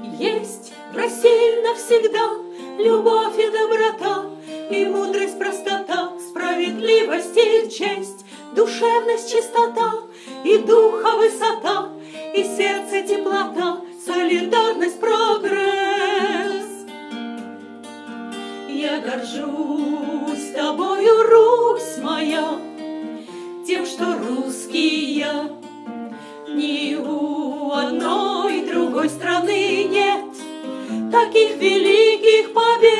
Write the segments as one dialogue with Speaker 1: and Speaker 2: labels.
Speaker 1: Есть в России навсегда любовь и доброта, И мудрость, простота, справедливость и честь, Душевность, чистота и духа высота, И сердце теплота, солидарность, прогресс. Я горжусь тобою, Русь моя, Тем, что русский я. Ни у одной другой страны Таких великих побед.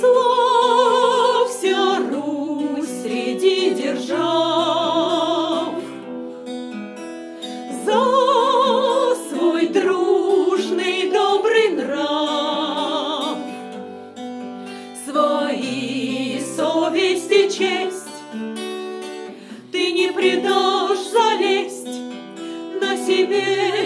Speaker 1: Славься, Русь, среди держав, За свой дружный добрый нрав, Свои совесть и честь Ты не предашь залезть, На себе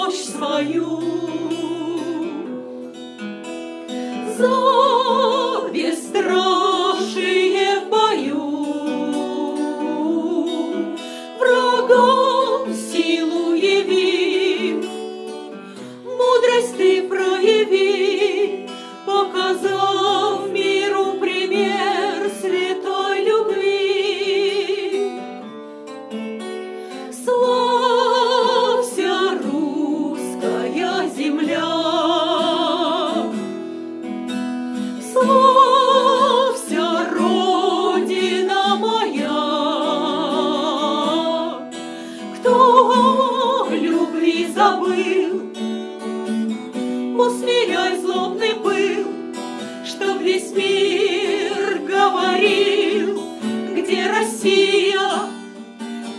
Speaker 1: мощь свою, За бесстрашие забыл, Усмиряй злобный пыл, Чтоб весь мир говорил, Где Россия,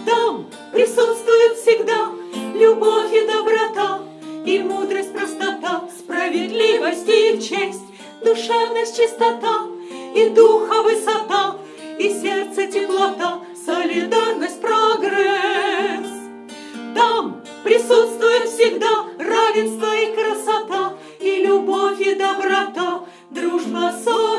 Speaker 1: там присутствует всегда любовь и доброта, и мудрость, простота, справедливость и честь, душевность, чистота, и духа высота, и сердце теплота, солидарность, прогресс. lata, drużba są.